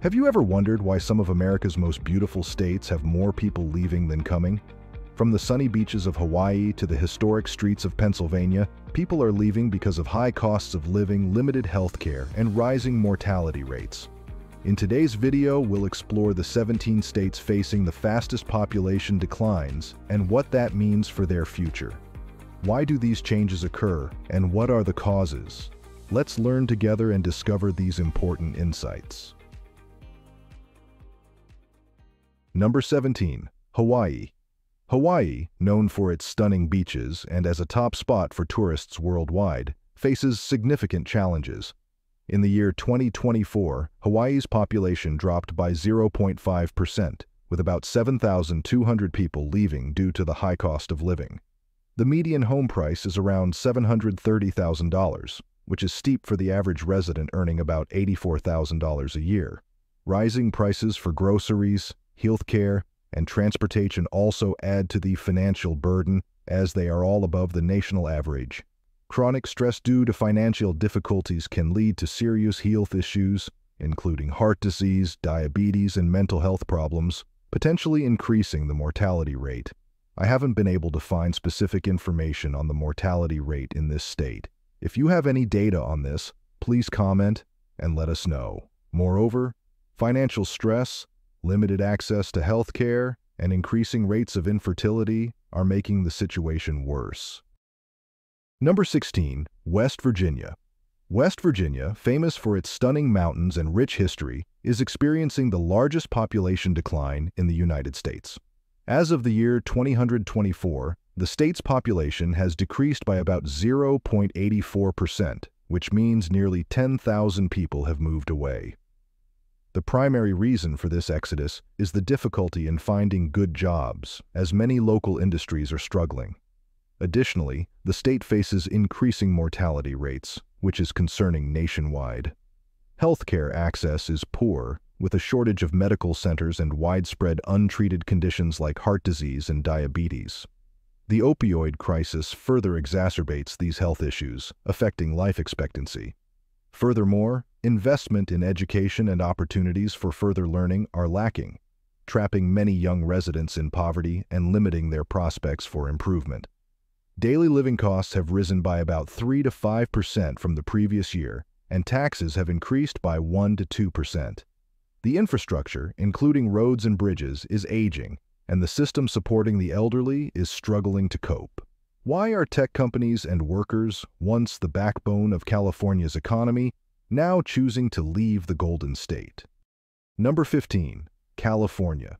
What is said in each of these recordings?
Have you ever wondered why some of America's most beautiful states have more people leaving than coming? From the sunny beaches of Hawaii to the historic streets of Pennsylvania, people are leaving because of high costs of living, limited health care, and rising mortality rates. In today's video, we'll explore the 17 states facing the fastest population declines and what that means for their future. Why do these changes occur, and what are the causes? Let's learn together and discover these important insights. Number 17. Hawaii. Hawaii, known for its stunning beaches and as a top spot for tourists worldwide, faces significant challenges. In the year 2024, Hawaii's population dropped by 0.5%, with about 7,200 people leaving due to the high cost of living. The median home price is around $730,000, which is steep for the average resident earning about $84,000 a year. Rising prices for groceries, healthcare, and transportation also add to the financial burden as they are all above the national average. Chronic stress due to financial difficulties can lead to serious health issues, including heart disease, diabetes, and mental health problems, potentially increasing the mortality rate. I haven't been able to find specific information on the mortality rate in this state. If you have any data on this, please comment and let us know. Moreover, financial stress, limited access to health care, and increasing rates of infertility are making the situation worse. Number 16. West Virginia. West Virginia, famous for its stunning mountains and rich history, is experiencing the largest population decline in the United States. As of the year 2024, the state's population has decreased by about 0.84%, which means nearly 10,000 people have moved away. The primary reason for this exodus is the difficulty in finding good jobs, as many local industries are struggling. Additionally, the state faces increasing mortality rates, which is concerning nationwide. Healthcare access is poor, with a shortage of medical centers and widespread untreated conditions like heart disease and diabetes. The opioid crisis further exacerbates these health issues, affecting life expectancy. Furthermore, investment in education and opportunities for further learning are lacking, trapping many young residents in poverty and limiting their prospects for improvement. Daily living costs have risen by about 3 to 5% from the previous year, and taxes have increased by 1 to 2%. The infrastructure, including roads and bridges, is aging, and the system supporting the elderly is struggling to cope. Why are tech companies and workers, once the backbone of California's economy, now choosing to leave the Golden State? Number 15. California.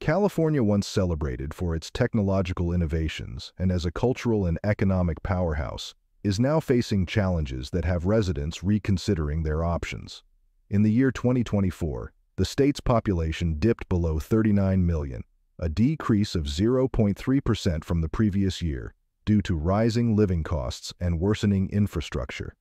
California once celebrated for its technological innovations and as a cultural and economic powerhouse, is now facing challenges that have residents reconsidering their options. In the year 2024, the state's population dipped below 39 million, a decrease of 0.3% from the previous year, due to rising living costs and worsening infrastructure.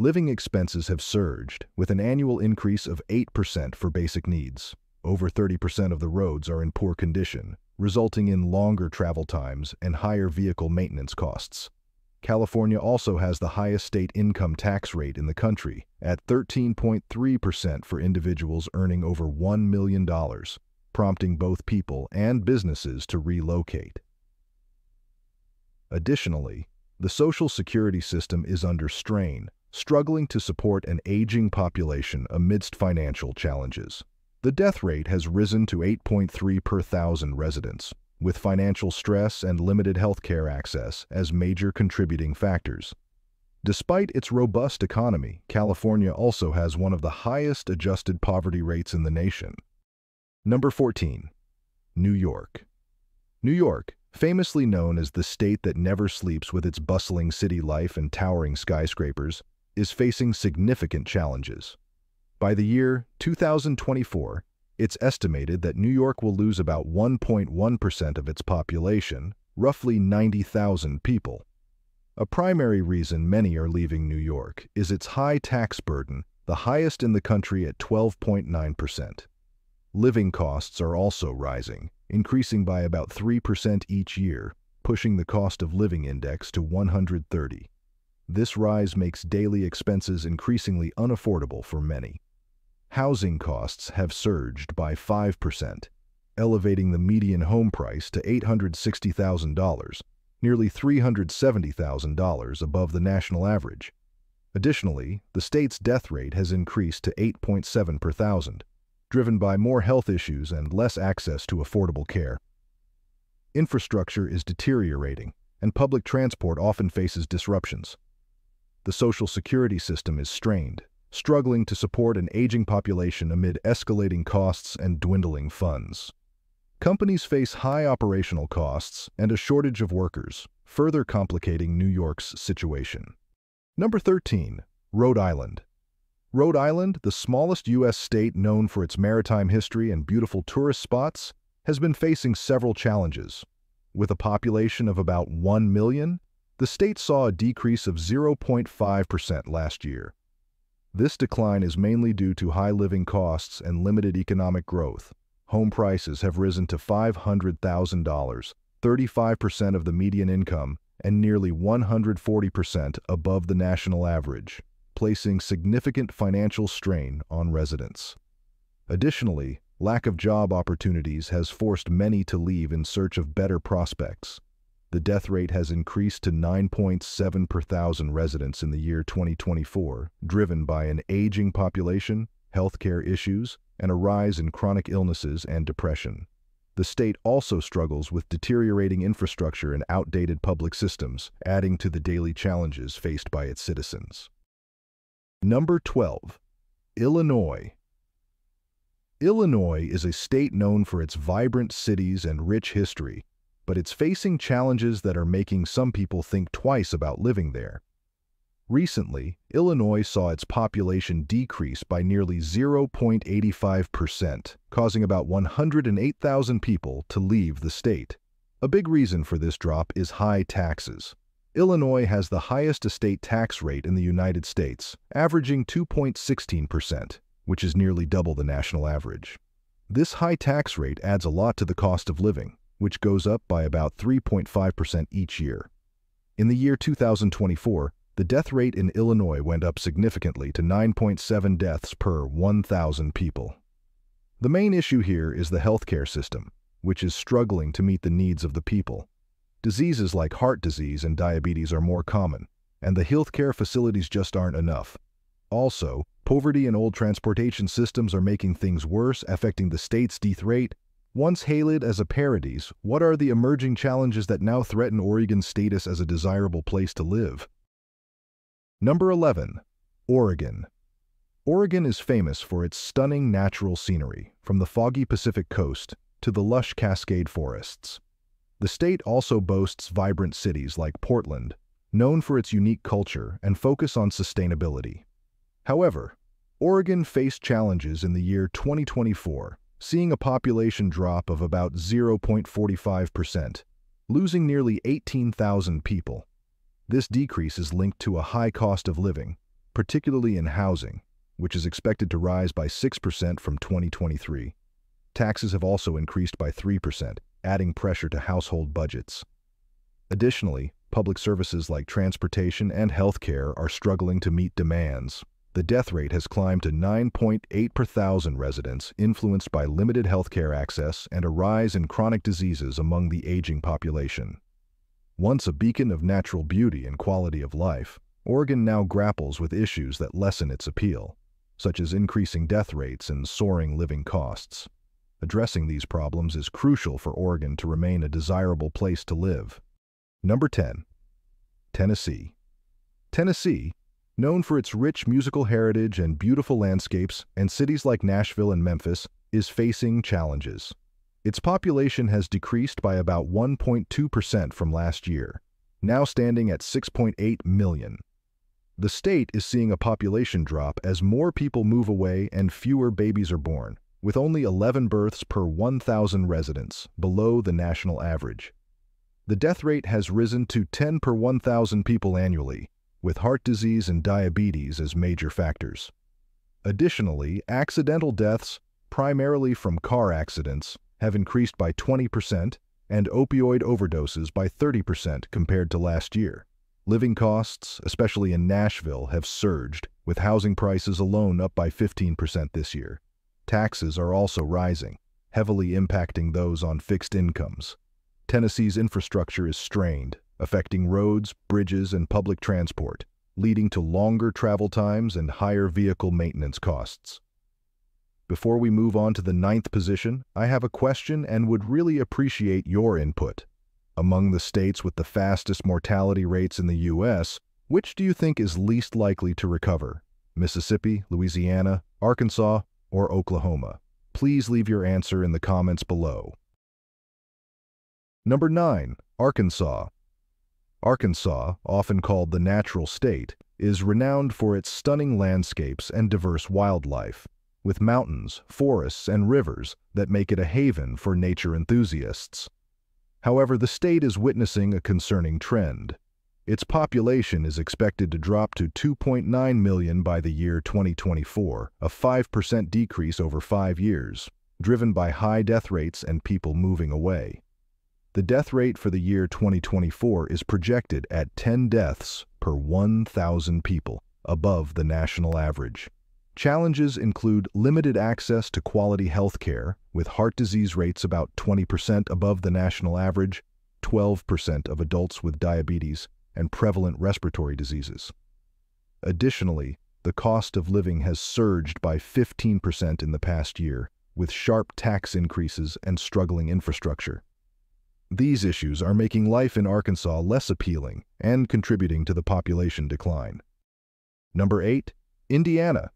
Living expenses have surged, with an annual increase of 8% for basic needs. Over 30% of the roads are in poor condition, resulting in longer travel times and higher vehicle maintenance costs. California also has the highest state income tax rate in the country, at 13.3% for individuals earning over $1 million, prompting both people and businesses to relocate. Additionally, the social security system is under strain, struggling to support an aging population amidst financial challenges. The death rate has risen to 8.3 per thousand residents, with financial stress and limited healthcare access as major contributing factors. Despite its robust economy, California also has one of the highest adjusted poverty rates in the nation. Number 14. New York. New York, Famously known as the state that never sleeps with its bustling city life and towering skyscrapers, is facing significant challenges. By the year 2024, it's estimated that New York will lose about 1.1% of its population, roughly 90,000 people. A primary reason many are leaving New York is its high tax burden, the highest in the country at 12.9%. Living costs are also rising, increasing by about 3% each year, pushing the cost of living index to 130. This rise makes daily expenses increasingly unaffordable for many. housing costs have surged by 5%, elevating the median home price to $860,000, nearly $370,000 above the national average. Additionally, the state's death rate has increased to 8.7 per thousand, driven by more health issues and less access to affordable care. Infrastructure is deteriorating, and public transport often faces disruptions. The social security system is strained, struggling to support an aging population amid escalating costs and dwindling funds. Companies face high operational costs and a shortage of workers, further complicating New York's situation. Number 13. Rhode Island. Rhode Island, the smallest U.S. state known for its maritime history and beautiful tourist spots, has been facing several challenges. With a population of about 1 million, the state saw a decrease of 0.5% last year. This decline is mainly due to high living costs and limited economic growth. Home prices have risen to $500,000, 35% of the median income, and nearly 140% above the national average, placing significant financial strain on residents. Additionally, lack of job opportunities has forced many to leave in search of better prospects. The death rate has increased to 9.7 per thousand residents in the year 2024, driven by an aging population, healthcare issues, and a rise in chronic illnesses and depression. The state also struggles with deteriorating infrastructure and outdated public systems, adding to the daily challenges faced by its citizens. Number 12. Illinois. Illinois is a state known for its vibrant cities and rich history, but it's facing challenges that are making some people think twice about living there. Recently, Illinois saw its population decrease by nearly 0.85%, causing about 108,000 people to leave the state. A big reason for this drop is high taxes. Illinois has the highest estate tax rate in the United States, averaging 2.16%, which is nearly double the national average. This high tax rate adds a lot to the cost of living, which goes up by about 3.5% each year. In the year 2024, the death rate in Illinois went up significantly to 9.7 deaths per 1,000 people. The main issue here is the healthcare system, which is struggling to meet the needs of the people. Diseases like heart disease and diabetes are more common, and the healthcare facilities just aren't enough. Also, poverty and old transportation systems are making things worse, affecting the state's death rate once hailed as a paradise, what are the emerging challenges that now threaten Oregon's status as a desirable place to live? Number 11. Oregon. Oregon is famous for its stunning natural scenery, from the foggy Pacific coast to the lush Cascade forests. The state also boasts vibrant cities like Portland, known for its unique culture and focus on sustainability. However, Oregon faced challenges in the year 2024 seeing a population drop of about 0.45%, losing nearly 18,000 people. This decrease is linked to a high cost of living, particularly in housing, which is expected to rise by 6% from 2023. Taxes have also increased by 3%, adding pressure to household budgets. Additionally, public services like transportation and healthcare are struggling to meet demands, the death rate has climbed to 9.8 per thousand residents, influenced by limited healthcare access and a rise in chronic diseases among the aging population. Once a beacon of natural beauty and quality of life, Oregon now grapples with issues that lessen its appeal, such as increasing death rates and soaring living costs. Addressing these problems is crucial for Oregon to remain a desirable place to live. Number 10. Tennessee. Tennessee, Known for its rich musical heritage and beautiful landscapes, and cities like Nashville and Memphis, is facing challenges. Its population has decreased by about 1.2% from last year, now standing at 6.8 million. The state is seeing a population drop as more people move away and fewer babies are born, with only 11 births per 1,000 residents, below the national average. The death rate has risen to 10 per 1,000 people annually, with heart disease and diabetes as major factors. Additionally, accidental deaths, primarily from car accidents, have increased by 20% and opioid overdoses by 30% compared to last year. Living costs, especially in Nashville, have surged, with housing prices alone up by 15% this year. Taxes are also rising, heavily impacting those on fixed incomes. Tennessee's infrastructure is strained, affecting roads, bridges, and public transport, leading to longer travel times and higher vehicle maintenance costs. Before we move on to the ninth position, I have a question and would really appreciate your input. Among the states with the fastest mortality rates in the U.S., which do you think is least likely to recover? Mississippi, Louisiana, Arkansas, or Oklahoma? Please leave your answer in the comments below. Number 9. Arkansas. Arkansas, often called the natural state, is renowned for its stunning landscapes and diverse wildlife with mountains, forests, and rivers that make it a haven for nature enthusiasts. However, the state is witnessing a concerning trend. Its population is expected to drop to 2.9 million by the year 2024, a 5% decrease over five years, driven by high death rates and people moving away. The death rate for the year 2024 is projected at 10 deaths per 1,000 people, above the national average. Challenges include limited access to quality health care, with heart disease rates about 20% above the national average, 12% of adults with diabetes, and prevalent respiratory diseases. Additionally, the cost of living has surged by 15% in the past year, with sharp tax increases and struggling infrastructure. These issues are making life in Arkansas less appealing and contributing to the population decline. Number 8. Indiana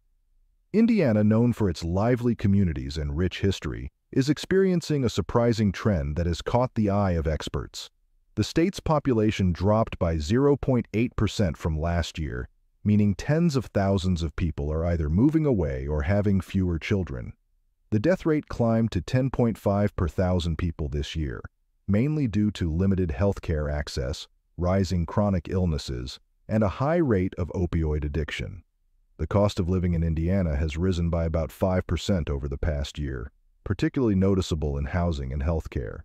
Indiana, known for its lively communities and rich history, is experiencing a surprising trend that has caught the eye of experts. The state's population dropped by 0.8% from last year, meaning tens of thousands of people are either moving away or having fewer children. The death rate climbed to 10.5 per thousand people this year, mainly due to limited health care access, rising chronic illnesses, and a high rate of opioid addiction. The cost of living in Indiana has risen by about 5% over the past year, particularly noticeable in housing and healthcare.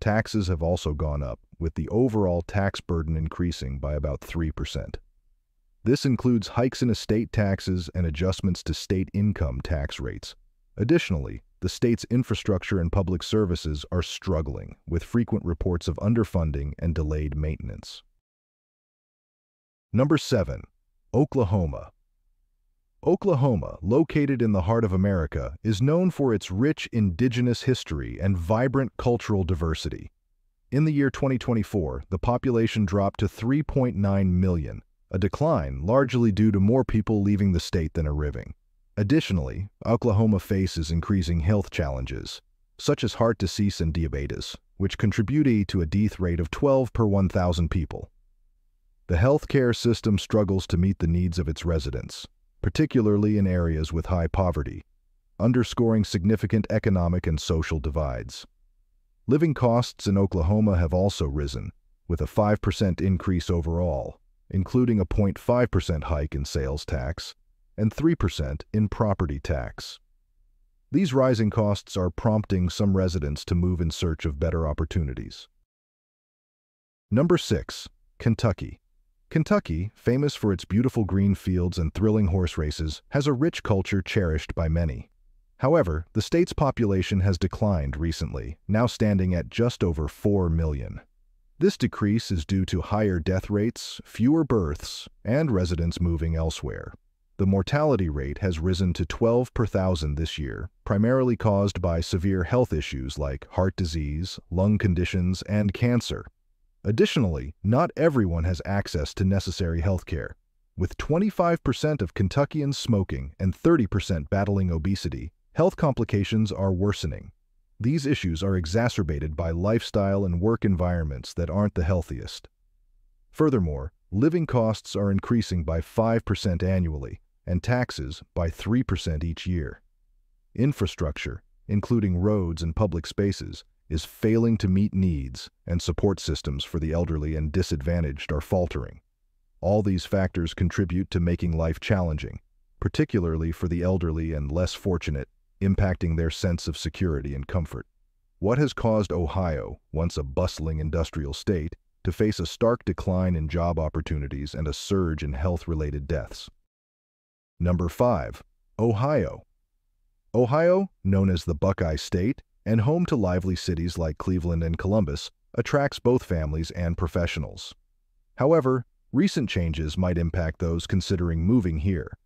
Taxes have also gone up, with the overall tax burden increasing by about 3%. This includes hikes in estate taxes and adjustments to state income tax rates. Additionally, the state's infrastructure and public services are struggling, with frequent reports of underfunding and delayed maintenance. Number 7. Oklahoma Oklahoma, located in the heart of America, is known for its rich indigenous history and vibrant cultural diversity. In the year 2024, the population dropped to 3.9 million, a decline largely due to more people leaving the state than arriving. Additionally, Oklahoma faces increasing health challenges, such as heart disease and diabetes, which contribute to a death rate of 12 per 1,000 people. The healthcare system struggles to meet the needs of its residents, particularly in areas with high poverty, underscoring significant economic and social divides. Living costs in Oklahoma have also risen, with a 5% increase overall, including a 0.5% hike in sales tax and 3% in property tax. These rising costs are prompting some residents to move in search of better opportunities. Number 6. Kentucky. Kentucky, famous for its beautiful green fields and thrilling horse races, has a rich culture cherished by many. However, the state's population has declined recently, now standing at just over 4 million. This decrease is due to higher death rates, fewer births, and residents moving elsewhere. The mortality rate has risen to 12 per thousand this year, primarily caused by severe health issues like heart disease, lung conditions, and cancer. Additionally, not everyone has access to necessary health care. With 25% of Kentuckians smoking and 30% battling obesity, health complications are worsening. These issues are exacerbated by lifestyle and work environments that aren't the healthiest. Furthermore, living costs are increasing by 5% annually and taxes by 3% each year. Infrastructure, including roads and public spaces, is failing to meet needs and support systems for the elderly and disadvantaged are faltering. All these factors contribute to making life challenging, particularly for the elderly and less fortunate, impacting their sense of security and comfort. What has caused Ohio, once a bustling industrial state, to face a stark decline in job opportunities and a surge in health-related deaths? Number 5. Ohio. Ohio, known as the Buckeye State and home to lively cities like Cleveland and Columbus, attracts both families and professionals. However, recent changes might impact those considering moving here.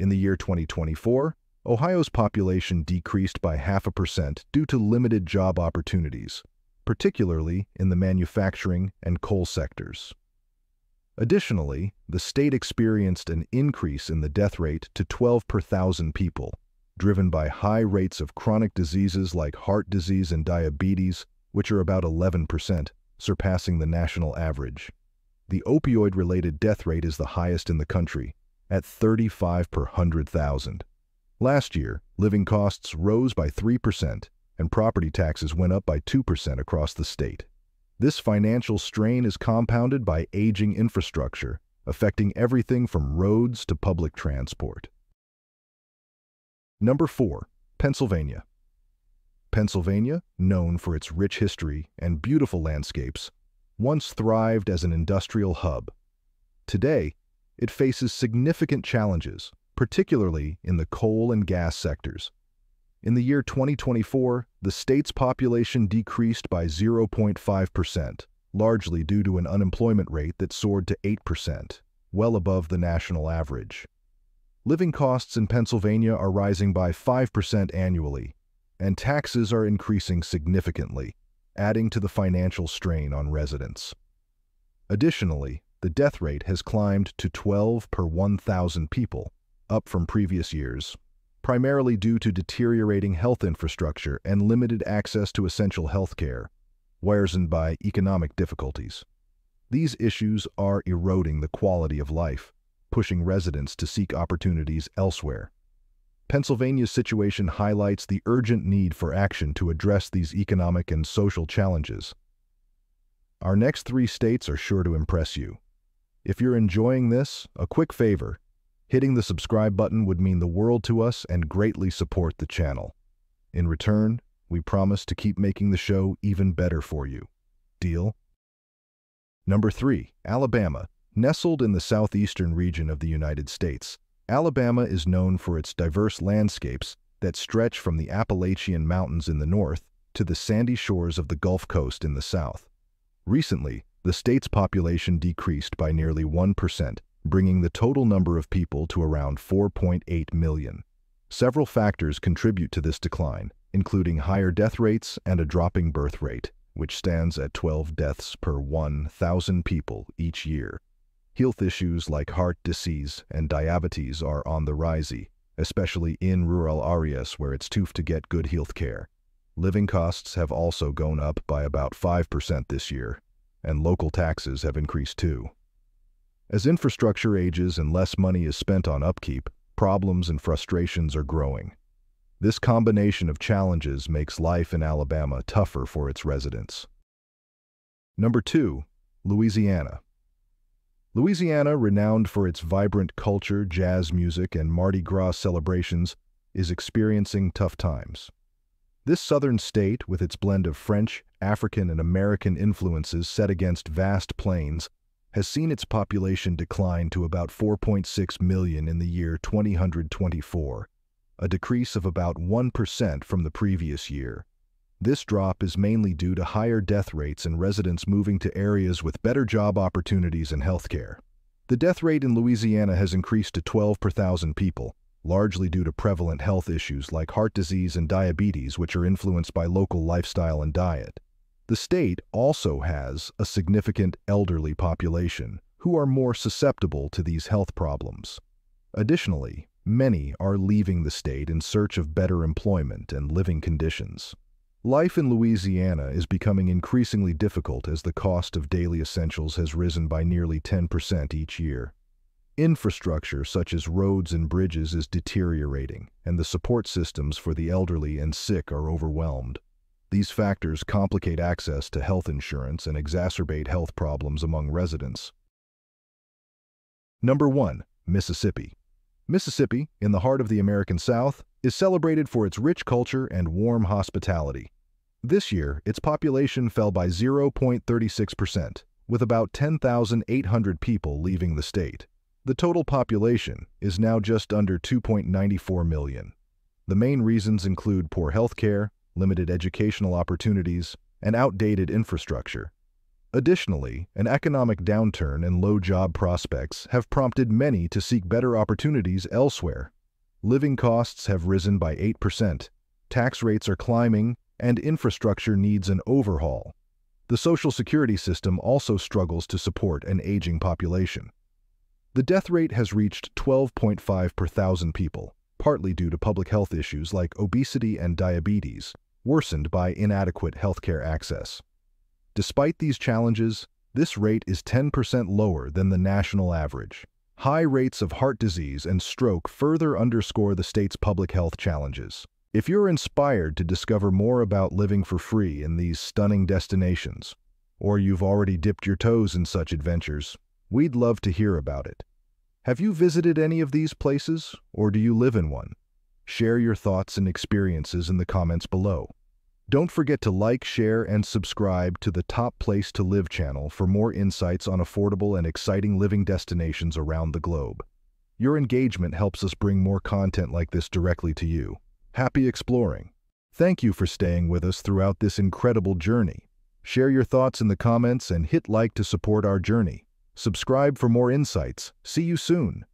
In the year 2024, Ohio's population decreased by half a percent due to limited job opportunities, particularly in the manufacturing and coal sectors. Additionally, the state experienced an increase in the death rate to 12 per thousand people, driven by high rates of chronic diseases like heart disease and diabetes, which are about 11%, surpassing the national average. The opioid-related death rate is the highest in the country, at 35 per 100,000. Last year, living costs rose by 3% and property taxes went up by 2% across the state. This financial strain is compounded by aging infrastructure, affecting everything from roads to public transport. Number 4. Pennsylvania. Pennsylvania, known for its rich history and beautiful landscapes, once thrived as an industrial hub. Today, it faces significant challenges, particularly in the coal and gas sectors. In the year 2024, the state's population decreased by 0.5%, largely due to an unemployment rate that soared to 8%, well above the national average. Living costs in Pennsylvania are rising by 5% annually, and taxes are increasing significantly, adding to the financial strain on residents. Additionally, the death rate has climbed to 12 per 1,000 people, up from previous years, primarily due to deteriorating health infrastructure and limited access to essential health care, worsened by economic difficulties. These issues are eroding the quality of life, pushing residents to seek opportunities elsewhere. Pennsylvania's situation highlights the urgent need for action to address these economic and social challenges. Our next three states are sure to impress you. If you're enjoying this, a quick favor, Hitting the subscribe button would mean the world to us and greatly support the channel. In return, we promise to keep making the show even better for you. Deal? Number 3. Alabama. Nestled in the southeastern region of the United States, Alabama is known for its diverse landscapes that stretch from the Appalachian Mountains in the north to the sandy shores of the Gulf Coast in the south. Recently, the state's population decreased by nearly 1%, bringing the total number of people to around 4.8 million. Several factors contribute to this decline, including higher death rates and a dropping birth rate, which stands at 12 deaths per 1,000 people each year. Health issues like heart disease and diabetes are on the rise, especially in rural areas where it's tough to get good health care. Living costs have also gone up by about 5% this year, and local taxes have increased too. As infrastructure ages and less money is spent on upkeep, problems and frustrations are growing. This combination of challenges makes life in Alabama tougher for its residents. Number 2. Louisiana. Louisiana, renowned for its vibrant culture, jazz music, and Mardi Gras celebrations, is experiencing tough times. This southern state, with its blend of French, African, and American influences set against vast plains, has seen its population decline to about 4.6 million in the year 2024, a decrease of about 1% from the previous year. This drop is mainly due to higher death rates and residents moving to areas with better job opportunities and healthcare. The death rate in Louisiana has increased to 12 per thousand people, largely due to prevalent health issues like heart disease and diabetes which are influenced by local lifestyle and diet. The state also has a significant elderly population who are more susceptible to these health problems. Additionally, many are leaving the state in search of better employment and living conditions. Life in Louisiana is becoming increasingly difficult as the cost of daily essentials has risen by nearly 10% each year. Infrastructure such as roads and bridges is deteriorating, and the support systems for the elderly and sick are overwhelmed. These factors complicate access to health insurance and exacerbate health problems among residents. Number 1. Mississippi. Mississippi, in the heart of the American South, is celebrated for its rich culture and warm hospitality. This year, its population fell by 0.36%, with about 10,800 people leaving the state. The total population is now just under 2.94 million. The main reasons include poor healthcare, limited educational opportunities, and outdated infrastructure. Additionally, an economic downturn and low job prospects have prompted many to seek better opportunities elsewhere. Living costs have risen by 8%, tax rates are climbing, and infrastructure needs an overhaul. The social security system also struggles to support an aging population. The death rate has reached 12.5 per thousand people, partly due to public health issues like obesity and diabetes, worsened by inadequate healthcare access. Despite these challenges, this rate is 10% lower than the national average. High rates of heart disease and stroke further underscore the state's public health challenges. If you're inspired to discover more about living for free in these stunning destinations, or you've already dipped your toes in such adventures, we'd love to hear about it. Have you visited any of these places, or do you live in one? Share your thoughts and experiences in the comments below. Don't forget to like, share, and subscribe to the Top Place to Live channel for more insights on affordable and exciting living destinations around the globe. Your engagement helps us bring more content like this directly to you. Happy exploring! Thank you for staying with us throughout this incredible journey. Share your thoughts in the comments and hit like to support our journey. Subscribe for more insights. See you soon.